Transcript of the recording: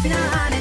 finale